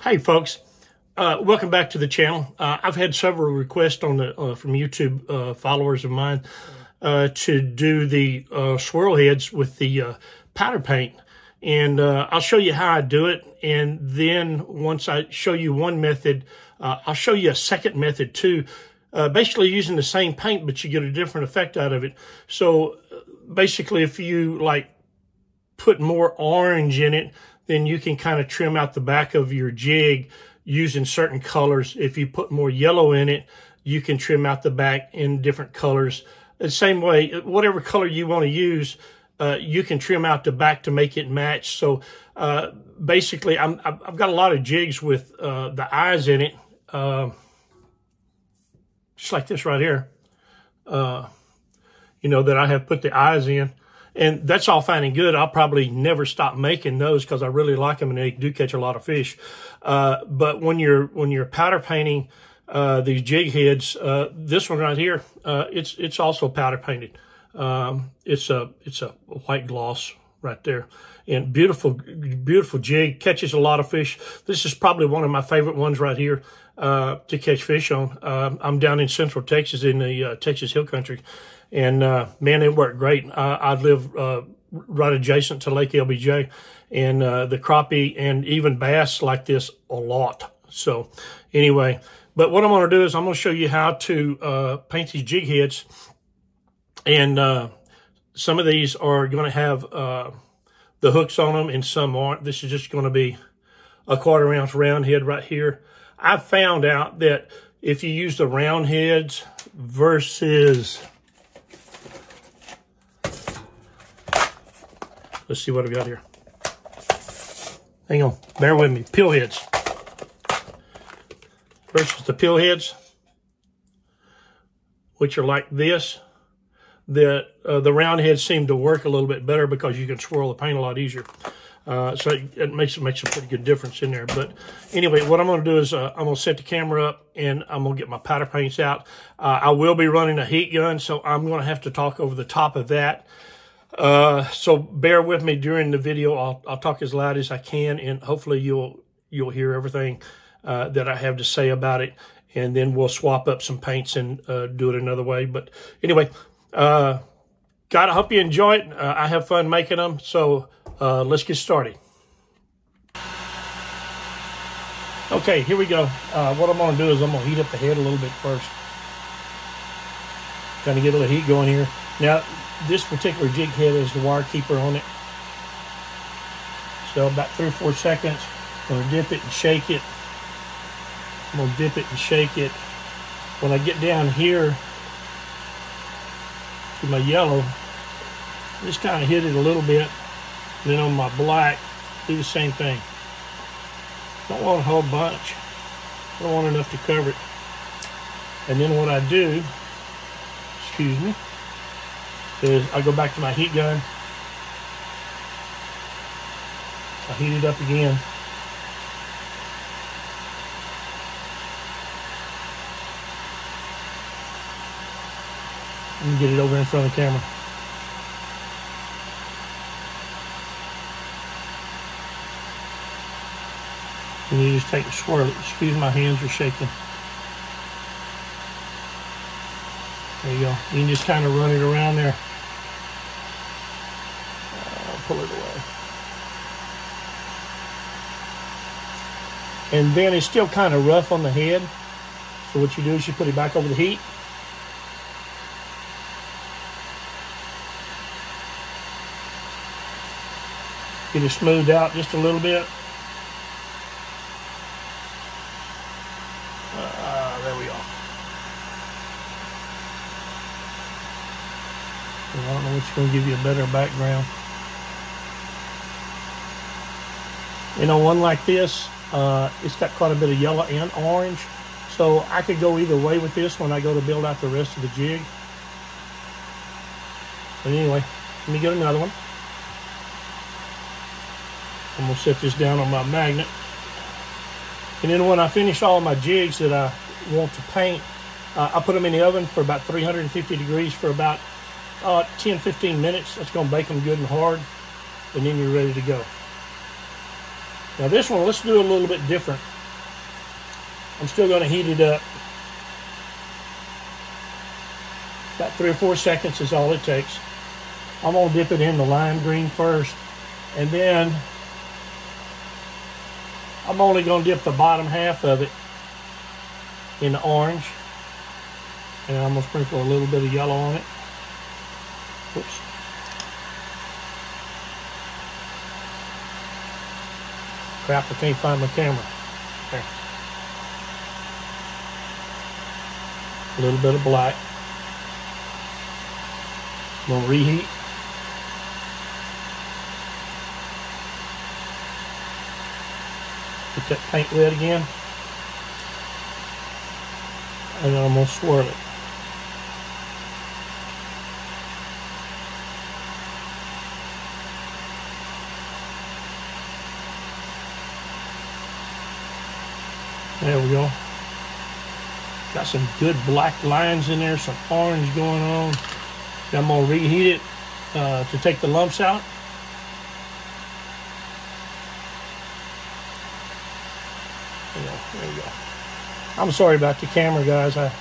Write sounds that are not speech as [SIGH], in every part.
Hey, folks. Uh, welcome back to the channel. Uh, I've had several requests on the uh, from YouTube uh, followers of mine uh, to do the uh, swirl heads with the powder paint. And I'll show you how I do it. And then once I show you one method, I'll show you a second method too. basically using the same paint, but you get a different effect out of it. So basically, if you like put more orange in it, then you can kind of trim out the back of your jig using certain colors. If you put more yellow in it, you can trim out the back in different colors. The same way, whatever color you want to use, uh, you can trim out the back to make it match. So uh, basically, i have got a lot of jigs with uh, the eyes in it, uh, just like this right here. Uh, you know, that I have put the eyes in. And that's all fine and good. I'll probably never stop making those because I really like them and they do catch a lot of fish. Uh, but when you're when you're powder painting uh, these jig heads, uh, this one right here, uh, it's it's also powder painted. Um, it's a it's a white gloss right there, and beautiful beautiful jig catches a lot of fish. This is probably one of my favorite ones right here uh, to catch fish on. Um, I'm down in Central Texas in the uh, Texas Hill Country and uh, man, it worked great. I, I live uh, right adjacent to Lake LBJ, and uh, the crappie and even bass like this a lot. So anyway, but what I'm going to do is I'm going to show you how to uh, paint these jig heads, and uh, some of these are going to have uh, the hooks on them, and some aren't. This is just going to be a quarter ounce round head right here. I found out that if you use the round heads versus Let's see what I've got here. Hang on, bear with me. Pill heads. Versus the pill heads, which are like this. The, uh, the round heads seem to work a little bit better because you can swirl the paint a lot easier. Uh, so it makes it makes a pretty good difference in there. But anyway, what I'm going to do is uh, I'm going to set the camera up and I'm going to get my powder paints out. Uh, I will be running a heat gun, so I'm going to have to talk over the top of that. Uh, so bear with me during the video. I'll, I'll talk as loud as I can, and hopefully you'll you'll hear everything uh, that I have to say about it. And then we'll swap up some paints and uh, do it another way. But anyway, uh, God, I hope you enjoy it. Uh, I have fun making them. So uh, let's get started. Okay, here we go. Uh, what I'm going to do is I'm going to heat up the head a little bit first. Kind of get a little heat going here. Now, this particular jig head has the wire keeper on it. So about three or four seconds, I'm gonna dip it and shake it. I'm gonna dip it and shake it. When I get down here to my yellow, just kind of hit it a little bit. Then on my black, do the same thing. Don't want a whole bunch. Don't want enough to cover it. And then what I do, excuse me, is I go back to my heat gun. I heat it up again. And get it over in front of the camera. And you just take a swirl. Excuse my hands are shaking. There you go. You can just kind of run it around there. Uh, pull it away. And then it's still kind of rough on the head. So what you do is you put it back over the heat. Get it smoothed out just a little bit. Uh, there we are. I don't know which going to give you a better background. You know, one like this, uh, it's got quite a bit of yellow and orange. So I could go either way with this when I go to build out the rest of the jig. But anyway, let me get another one. I'm going to set this down on my magnet. And then when I finish all my jigs that I want to paint, uh, I put them in the oven for about 350 degrees for about uh, 10, 15 minutes. That's going to bake them good and hard, and then you're ready to go. Now this one, let's do a little bit different. I'm still going to heat it up. About three or four seconds is all it takes. I'm going to dip it in the lime green first. And then I'm only going to dip the bottom half of it in the orange. And I'm going to sprinkle a little bit of yellow on it. Whoops. Crap, I can't find my camera. There. A little bit of black. Going to reheat. Get that paint wet again. And then I'm going to swirl it. There we go. Got some good black lines in there, some orange going on. I'm going to reheat it uh, to take the lumps out. There we go. I'm sorry about the camera, guys. I,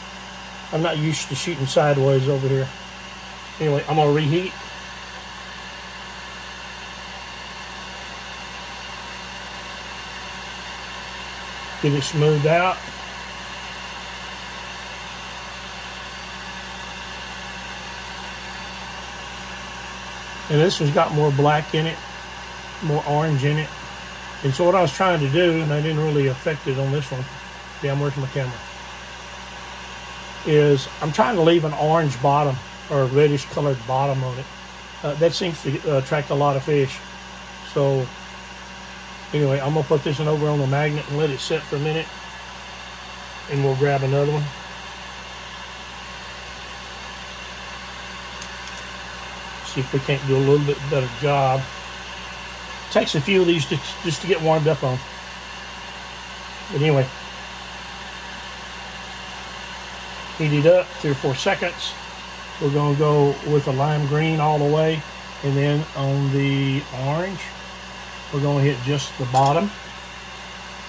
I'm not used to shooting sideways over here. Anyway, I'm going to reheat. Get it smoothed out. And this one's got more black in it, more orange in it. And so what I was trying to do, and I didn't really affect it on this one, damn, where's my camera? Is I'm trying to leave an orange bottom or a reddish colored bottom on it. Uh, that seems to uh, attract a lot of fish. So Anyway, I'm gonna put this one over on the magnet and let it set for a minute. And we'll grab another one. See if we can't do a little bit better job. takes a few of these just, just to get warmed up on. But anyway, heat it up three or four seconds. We're gonna go with the lime green all the way. And then on the orange, we're going to hit just the bottom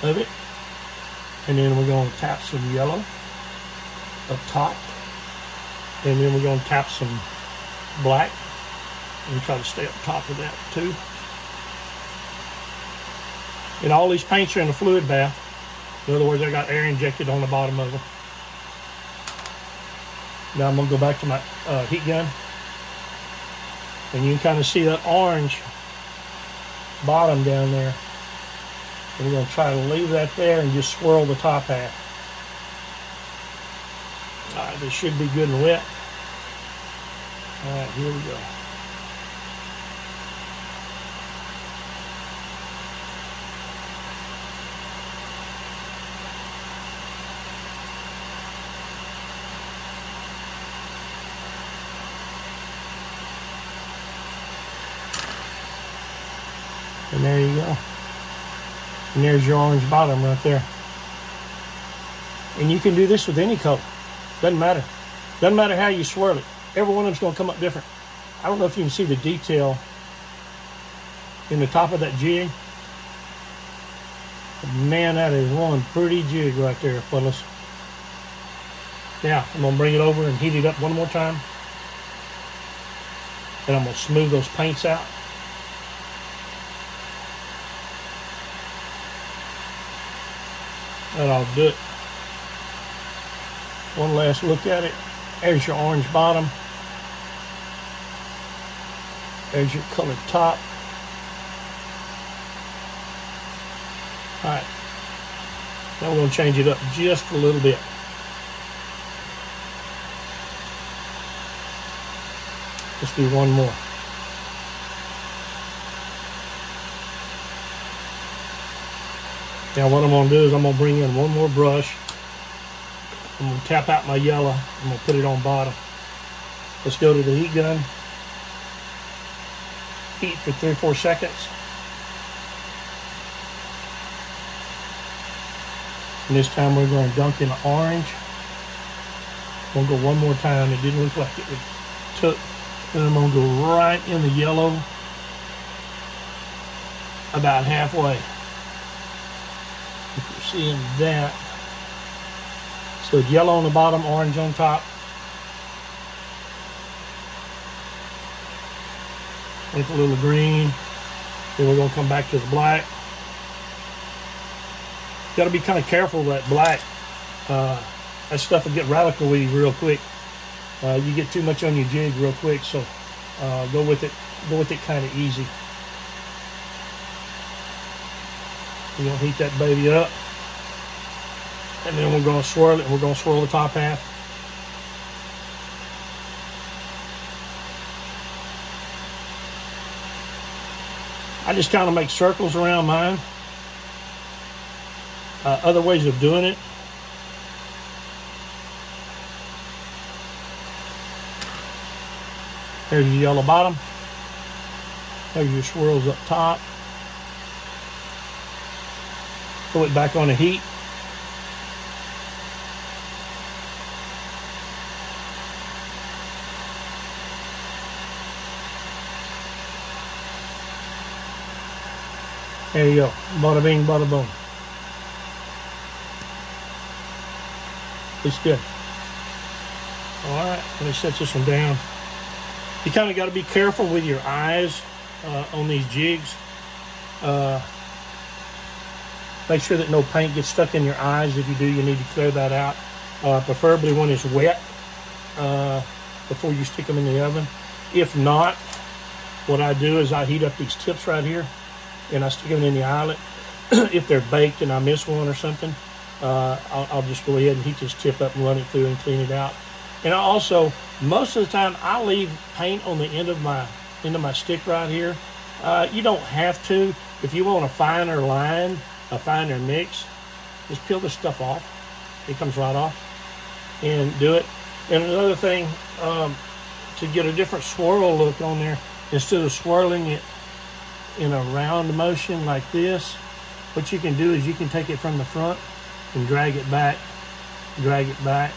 of it. And then we're going to tap some yellow up top. And then we're going to tap some black and try to stay up top of that too. And all these paints are in a fluid bath. In other words, I got air injected on the bottom of them. Now I'm to go back to my uh, heat gun. And you can kind of see that orange bottom down there. we're going to try to leave that there and just swirl the top half. All right, this should be good and wet. All right, here we go. Go. And there's your orange bottom right there. And you can do this with any color. Doesn't matter. Doesn't matter how you swirl it. Every one of them's going to come up different. I don't know if you can see the detail in the top of that jig. Man, that is one pretty jig right there, fellas. Now, I'm going to bring it over and heat it up one more time. And I'm going to smooth those paints out. I'll do it. One last look at it. There's your orange bottom. There's your colored top. Alright. Now we're going to change it up just a little bit. Let's do one more. Now what I'm going to do is I'm going to bring in one more brush. I'm going to tap out my yellow. I'm going to put it on bottom. Let's go to the heat gun. Heat for three or four seconds. And this time we're going to dunk in orange. We'll go one more time. It didn't look like it took. And I'm going to go right in the yellow about halfway. Seeing that. So yellow on the bottom, orange on top. With a little green. Then we're to come back to the black. Got to be kind of careful that black. Uh, that stuff will get radical with you real quick. Uh, you get too much on your jig real quick, so uh, go with it. Go with it kind of easy. We're gonna heat that baby up, and then we're gonna swirl it. And we're gonna swirl the top half. I just kind of make circles around mine. Uh, other ways of doing it There's your yellow bottom. There's your swirls up top. Throw it back on the heat. There you go. Bada bing, bada boom. It's good. All right, let me set this one down you kind of got to be careful with your eyes uh, on these jigs. Uh, make sure that no paint gets stuck in your eyes. If you do, you need to clear that out. Uh, preferably when it's wet uh, before you stick them in the oven. If not, what I do is I heat up these tips right here and I stick them in the eyelet. if they're baked and I miss one or something, uh, I'll, I'll just go ahead and heat this tip up and run it through and clean it out. And I also, most of the time, I leave paint on the end of my end of my stick right here. Uh, you don't have to. If you want a finer line, a finer mix, just peel this stuff off. It comes right off. And do it. And another thing, um, to get a different swirl look on there, instead of swirling it in a round motion like this, what you can do is you can take it from the front and drag it back, drag it back,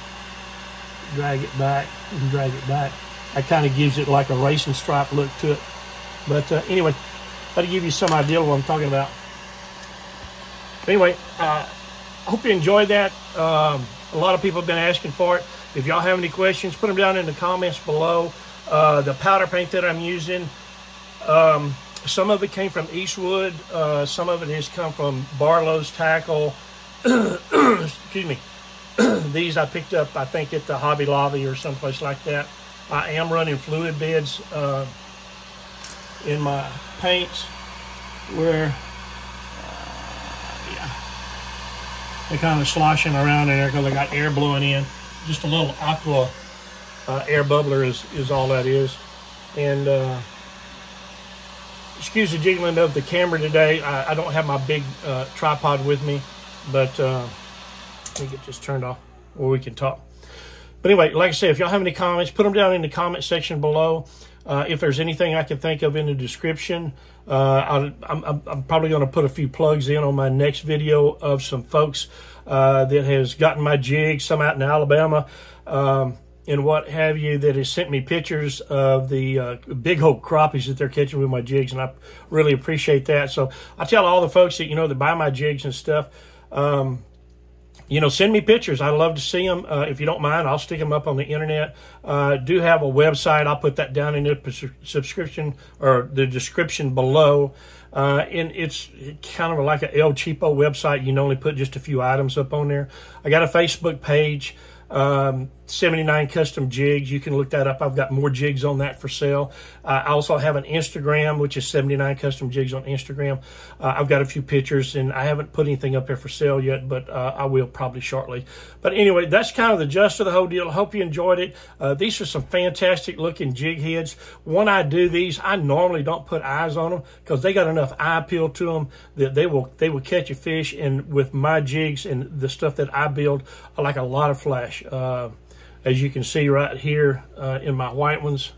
drag it back and drag it back. That kind of gives it like a racing stripe look to it. But uh, anyway, that'll give you some idea of what I'm talking about. Anyway, uh, I hope you enjoyed that. Um, a lot of people have been asking for it. If y'all have any questions, put them down in the comments below. Uh, the powder paint that I'm using, um, some of it came from Eastwood. Uh, some of it has come from Barlow's Tackle. [COUGHS] Excuse me. [COUGHS] these I picked up, I think, at the Hobby Lobby or someplace like that. I am running fluid beds uh, in my paints where, uh, yeah, they're kind of sloshing around in there because I got air blowing in. Just a little aqua uh, air bubbler is, is all that is. And uh, excuse the jiggling of the camera today. I, I don't have my big uh, tripod with me, but uh, let me get this turned off or we can talk. But anyway, like I said, if y'all have any comments, put them down in the comment section below. Uh, if there's anything I can think of in the description, uh, I'm, I'm, probably going to put a few plugs in on my next video of some folks uh, that has gotten my jig, some out in Alabama, um, and what have you, that has sent me pictures of the uh, big old crappies that they're catching with my jigs, and I really appreciate that. So I tell all the folks that, you know, that buy my jigs and stuff, um, you know, send me pictures. I'd love to see them. Uh, if you don't mind, I'll stick them up on the internet. Uh, do have a website. I'll put that down in the subscription or the description below. Uh, and it's kind of like a El Cheapo website. You can only put just a few items up on there. I got a Facebook page um, 79 custom jigs. You can look that up. I've got more jigs on that for sale. Uh, I also have an Instagram, which is 79 custom jigs on Instagram. Uh, I've got a few pictures and I haven't put anything up there for sale yet, but uh, I will probably shortly. But anyway, that's kind of the gist of the whole deal. I hope you enjoyed it. Uh, these are some fantastic looking jig heads. When I do these, I normally don't put eyes on them because they got enough eye appeal to them that they will, they will catch a fish. And with my jigs and the stuff that I build, I like a lot of flash. Uh, as you can see right here uh, in my white ones,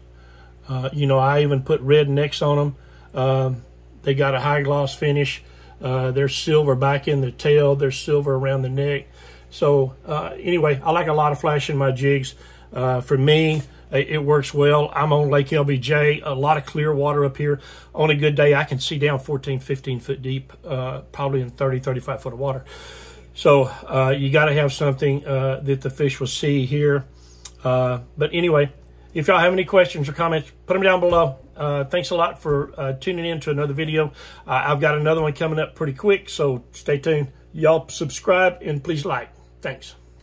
uh, you know, I even put red necks on them. Um, they got a high gloss finish. Uh, there's silver back in the tail. There's silver around the neck. So uh, anyway, I like a lot of flash in my jigs. Uh, for me, It, it works well. I'm on Lake LBJ, a lot of clear water up here. On a good day, I can see down 14, 15 foot deep, uh, probably in 30, 35 foot of water. So uh, you got to have something uh, that the fish will see here. Uh, but anyway, if y'all have any questions or comments, put them down below. Uh, thanks a lot for uh, tuning in to another video. Uh, I've got another one coming up pretty quick, so stay tuned. Y'all subscribe and please like. Thanks.